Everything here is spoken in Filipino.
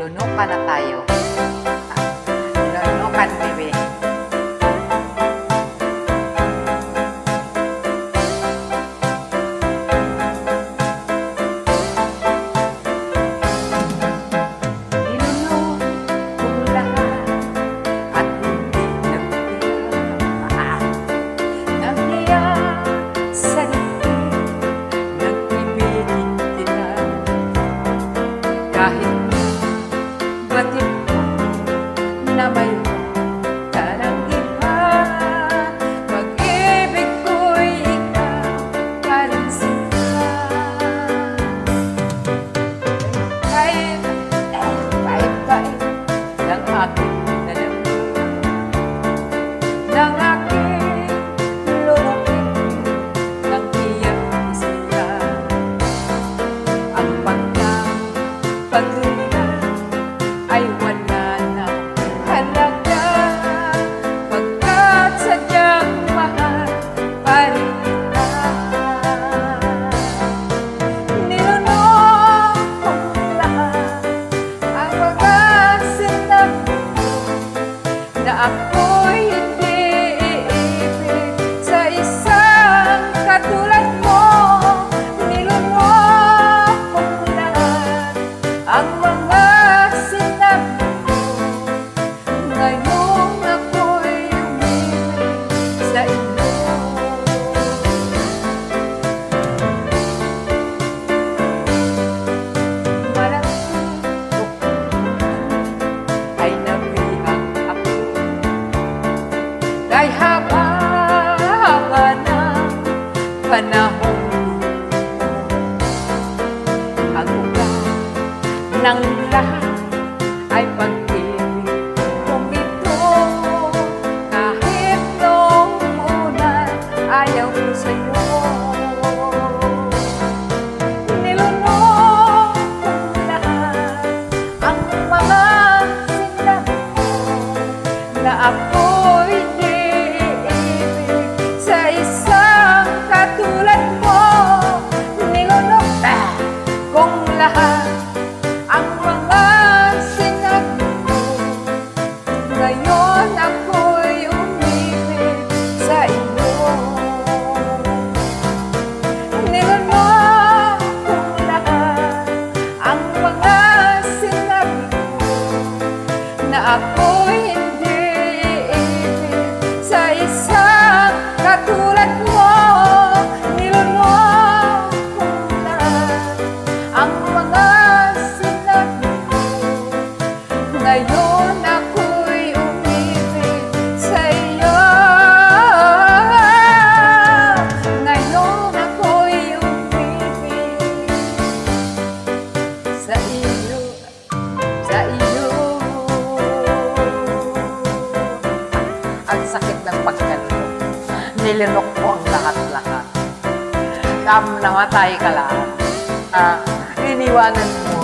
Nilunukan na tayo. Kahit bait-bait ng aking dalawa, ng aking lulukin, ng iyang isipan. Ang pagkang paglinga Na panahon. Ang ugat ng lahat ay pag-ibig. Kong ito Kahit noong una ayaw ko sa'yo ang mga sinabi mo na ako'y ako'y hindi sa isang katulad mo. Nilunok lahat ang mga sinabi mo. Ngayon ako'y sa iyo. Ngayon ako'y umibig sa. Sakit ng pagkanto. Nilinok ko ang lahat-lahat. Kam namatay ka lang. Ah, iniwanan mo